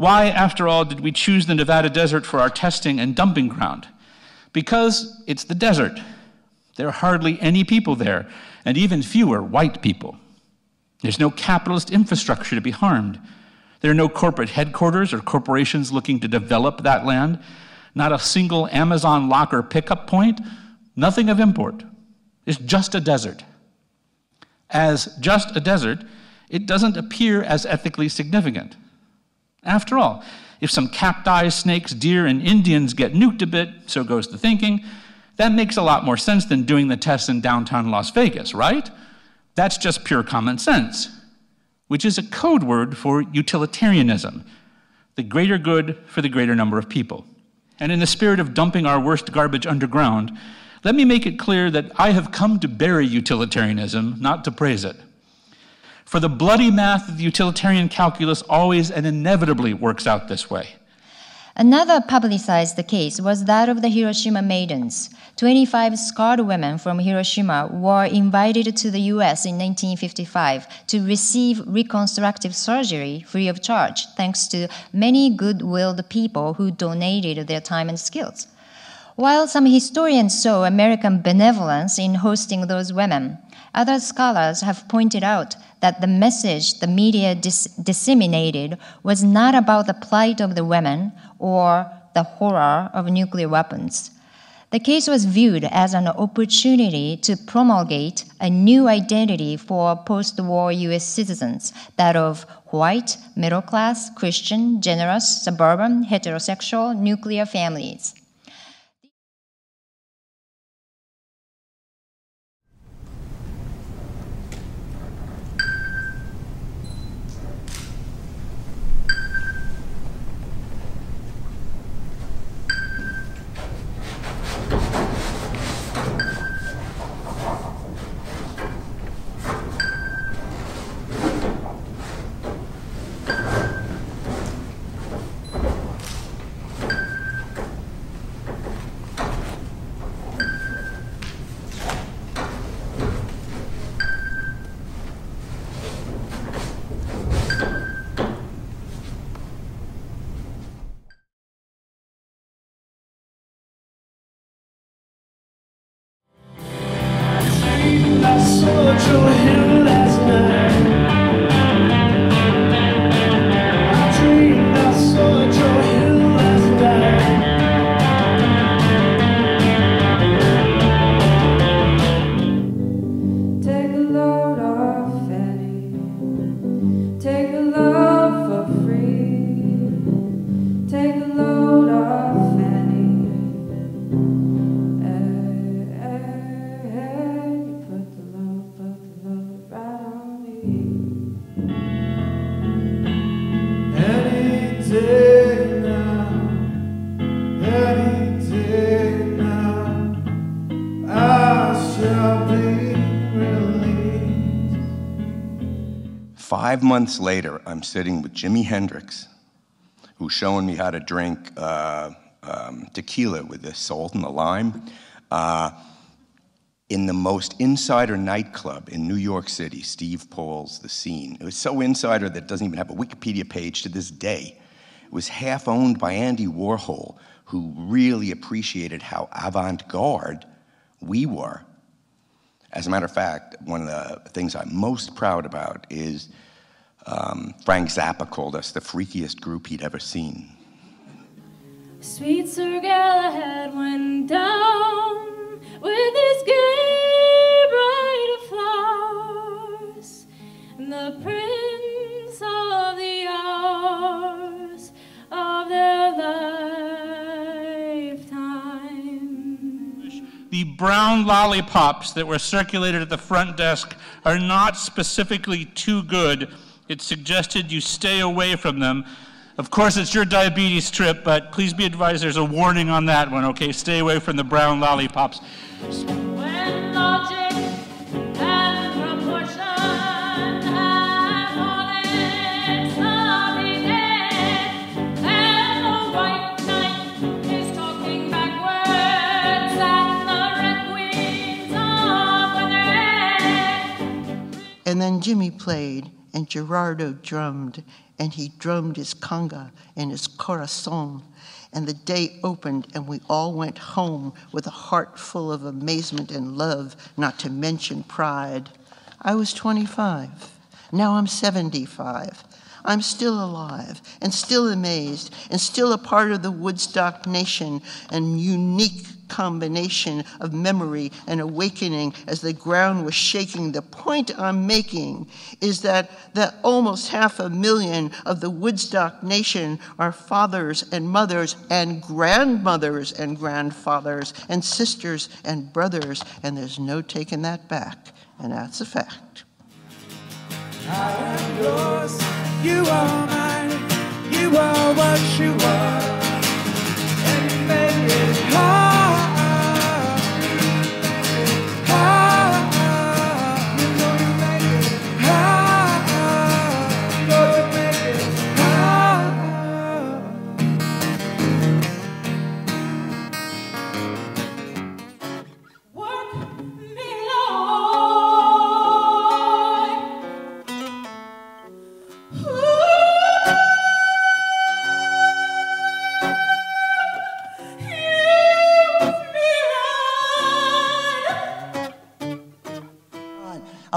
Why, after all, did we choose the Nevada desert for our testing and dumping ground? Because it's the desert. There are hardly any people there, and even fewer white people. There's no capitalist infrastructure to be harmed. There are no corporate headquarters or corporations looking to develop that land, not a single Amazon locker pickup point, nothing of import. It's just a desert. As just a desert, it doesn't appear as ethically significant. After all, if some cacti, snakes, deer, and Indians get nuked a bit, so goes the thinking, that makes a lot more sense than doing the tests in downtown Las Vegas, right? That's just pure common sense, which is a code word for utilitarianism, the greater good for the greater number of people. And in the spirit of dumping our worst garbage underground, let me make it clear that I have come to bury utilitarianism, not to praise it. For the bloody math of the utilitarian calculus always and inevitably works out this way. Another publicized case was that of the Hiroshima maidens. 25 scarred women from Hiroshima were invited to the US in 1955 to receive reconstructive surgery free of charge, thanks to many good willed people who donated their time and skills. While some historians saw American benevolence in hosting those women, other scholars have pointed out that the message the media dis- disseminated was not about the plight of the women or the horror of nuclear weapons. The case was viewed as an opportunity to promulgate a new identity for post war US citizens that of white, middle class, Christian, generous, suburban, heterosexual, nuclear families. Five months later, I'm sitting with Jimi Hendrix, who's showing me how to drink uh, um, tequila with the salt and the lime, uh, in the most insider nightclub in New York City, Steve Paul's The Scene. It was so insider that it doesn't even have a Wikipedia page to this day. It was half owned by Andy Warhol, who really appreciated how avant garde we were. As a matter of fact, one of the things I'm most proud about is um, Frank Zappa called us the freakiest group he'd ever seen. Sweet Sir Galahad went down with his gay bride of flowers, and the prince of the hours of their lifetime. The brown lollipops that were circulated at the front desk are not specifically too good. It suggested you stay away from them. Of course, it's your diabetes trip, but please be advised there's a warning on that one, okay? Stay away from the brown lollipops. When logic and proportion have fallen, sloppy dead, and the white knight is talking backwards, and the red queen's on with her head. And then Jimi played and Gerardo drummed, and he drummed his conga and his corazon. And the day opened, and we all went home with a heart full of amazement and love, not to mention pride. I was 25. Now I'm 75. I'm still alive and still amazed and still a part of the Woodstock nation and unique combination of memory and awakening as the ground was shaking. The point I'm making is that, that almost half a million of the Woodstock nation are fathers and mothers and grandmothers and grandfathers and sisters and brothers, and there's no taking that back, and that's a fact. I am yours, you are mine, you are what you are. And it. Hard.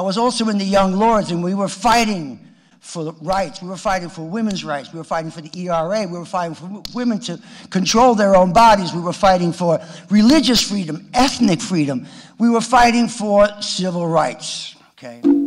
Was also in the Young Lords, and we were fighting for rights. We were fighting for women's rights. We were fighting for the ERA. We were fighting for women to control their own bodies. We were fighting for religious freedom, ethnic freedom. We were fighting for civil rights. Okay.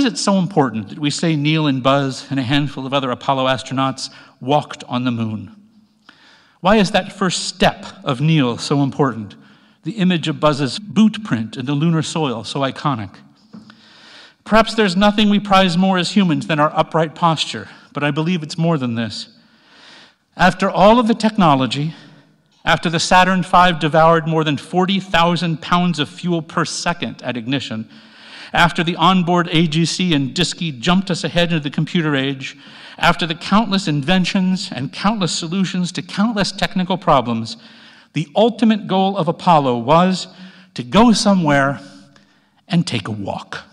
Is it so important that we say Neil and Buzz and a handful of other Apollo astronauts walked on the moon? Why is that first step of Neil so important? The image of Buzz's boot print in the lunar soil so iconic. Perhaps there's nothing we prize more as humans than our upright posture, but I believe it's more than this. After all of the technology, after the Saturn V devoured more than 40,000 pounds of fuel per second at ignition, after the onboard AGC and DSKY jumped us ahead into the computer age, after the countless inventions and countless solutions to countless technical problems, the ultimate goal of Apollo was to go somewhere and take a walk,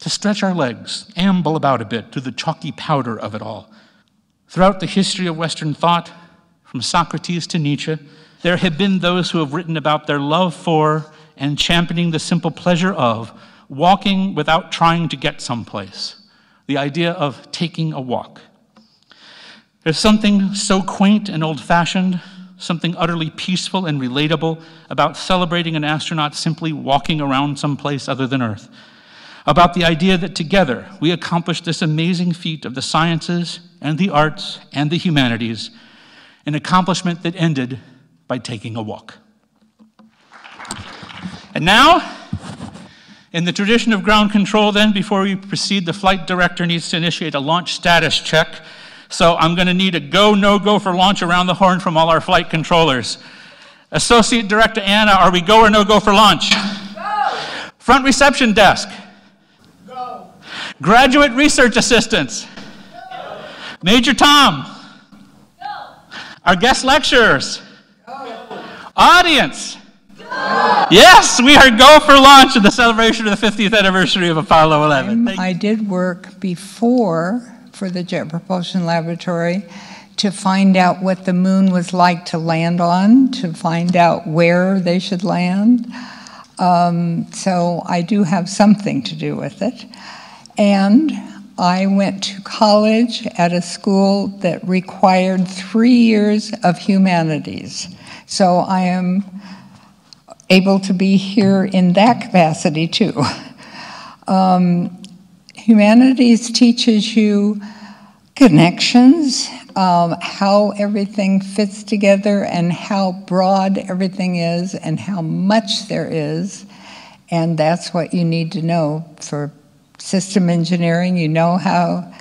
to stretch our legs, amble about a bit through the chalky powder of it all. Throughout the history of Western thought, from Socrates to Nietzsche, there have been those who have written about their love for and championing the simple pleasure of walking without trying to get someplace. The idea of taking a walk. There's something so quaint and old fashioned, something utterly peaceful and relatable about celebrating an astronaut simply walking around someplace other than Earth. About the idea that together we accomplished this amazing feat of the sciences and the arts and the humanities, an accomplishment that ended by taking a walk. And now, in the tradition of ground control, then, before we proceed, the flight director needs to initiate a launch status check. So I'm going to need a go, no go for launch around the horn from all our flight controllers. Associate Director Anna, are we go or no go for launch? Go. Front reception desk. Go. Graduate research assistants. Go. Major Tom. Go. Our guest lecturers. Go. Audience. Yes, we are go for launch in the celebration of the 50th anniversary of Apollo 11. I did work before for the Jet Propulsion Laboratory to find out what the moon was like to land on, to find out where they should land. Um, so I do have something to do with it. And I went to college at a school that required three years of humanities. So I am able to be here in that capacity too. Um, humanities teaches you connections, um, how everything fits together, and how broad everything is, and how much there is. And that's what you need to know for system engineering. You know how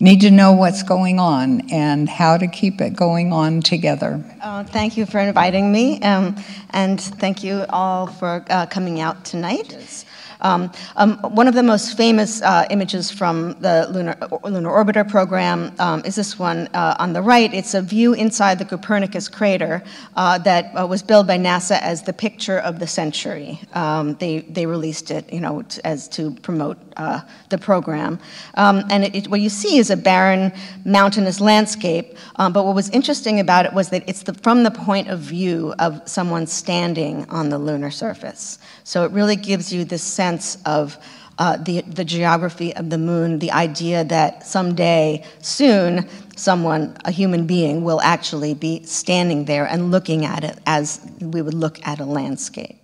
need to know what's going on and how to keep it going on together. Uh, thank you for inviting me, um, and thank you all for uh, coming out tonight. Um, um, one of the most famous uh, images from the Lunar, Lunar Orbiter program um, is this one uh, on the right. It's a view inside the Copernicus crater uh, that uh, was billed by NASA as the picture of the century. Um, they, they released it, you know, as to promote uh, the program. Um, and it, it, what you see is a barren, mountainous landscape. But what was interesting about it was that it's the, from the point of view of someone standing on the lunar surface. So it really gives you this sense of uh, the, the geography of the moon, the idea that someday, soon, someone, a human being, will actually be standing there and looking at it as we would look at a landscape.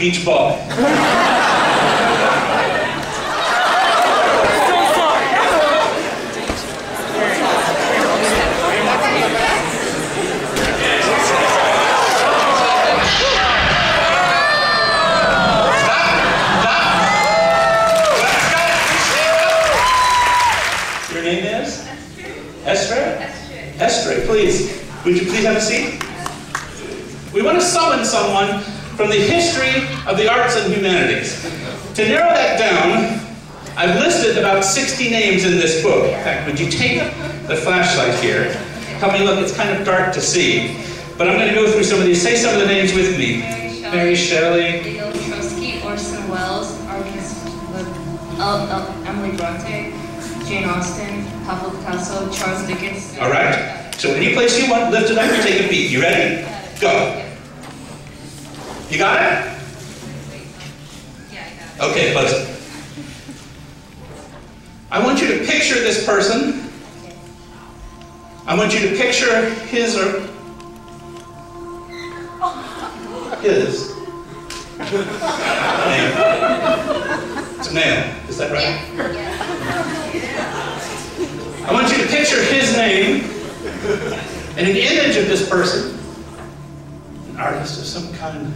Beach ball. Your name is? Estre? Estre, please. Would you please have a seat? We want to summon someone from the history of the arts and humanities. To narrow that down, I've listed about 60 names in this book. In fact, would you take the flashlight here? Help me look, it's kind of dark to see. But I'm going to go through some of these. Say some of the names with me. Mary Shelley. Leo Trotsky, Orson Welles, Arcus, uh, El- Emily Bronte, Jane Austen, Pablo Picasso, Charles Dickens. All right? So any place you want, lift it up and take a beat. You ready? Go. You got it? Okay, close it. I want you to picture this person. I want you to picture his or his name. It's a male. Is that right? I want you to picture his name and an image of this person. An artist of some kind.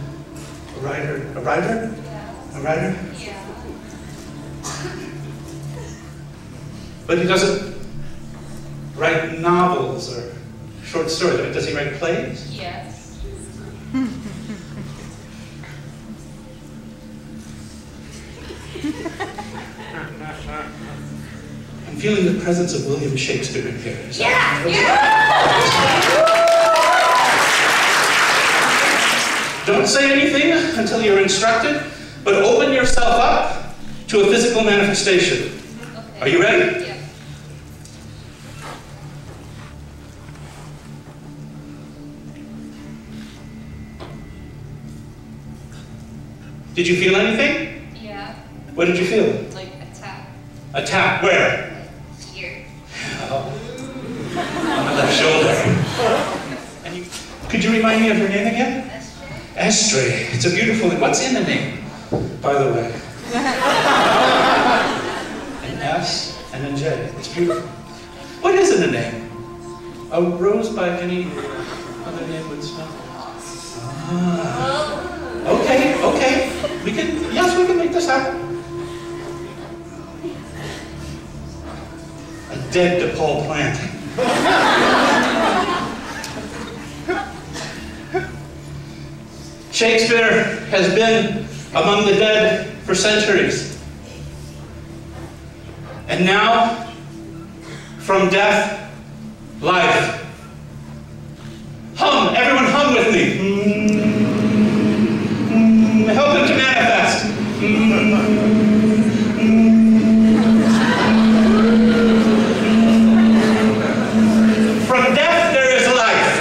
A writer. A writer? A writer? Yeah. But he doesn't write novels or short stories. Does he write plays? Yes. I'm feeling the presence of William Shakespeare in here. Is that- Don't say anything until you're instructed, but open yourself up to a physical manifestation. Are you ready? Yeah. Did you feel anything? Yeah. What did you feel? Like a tap A tap. Where? here. Oh. On the left shoulder. And you, could you remind me of your name again? Estre. It's a beautiful name. What's in the name, by the way? An S and a J. It's beautiful. What is in the name? A rose by any other name would smell. Ah. Okay, okay. We can, yes, we can make this happen. A dead DePaul plant. Shakespeare has been among the dead for centuries. And now, from death, life. Hum, everyone hum with me. Mm, Help him to manifest. From death there is life.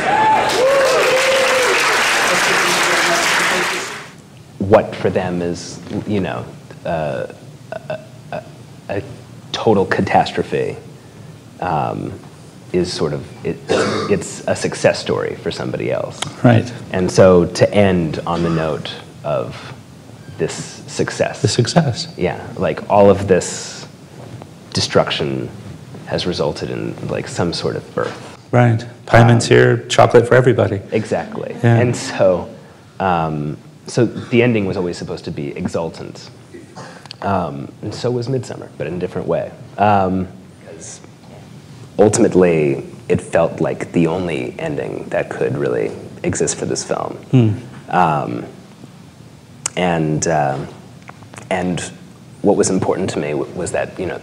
what for them is, you know, uh, a, a, a total catastrophe um, is sort of, it, it's a success story for somebody else. Right. And so to end on the note of this success. The success. Yeah, like all of this destruction has resulted in like some sort of birth. Right. Pieman's here, chocolate for everybody. Exactly. Yeah. And so, um, so the ending was always supposed to be exultant. Um, and so was Midsummer, but in a different way. Um, because ultimately, it felt like the only ending that could really exist for this film. Um, and um, and what was important to me was that you know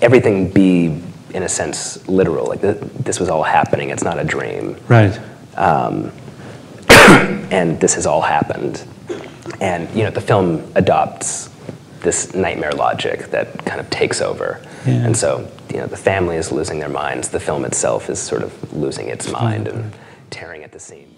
everything be in a sense literal. Like th- this was all happening. It's not a dream Right. And this has all happened. And you know, the film adopts this nightmare logic that kind of takes over. Yeah. And so, you know, the family is losing their minds. The film itself is sort of losing its mind and tearing at the seams.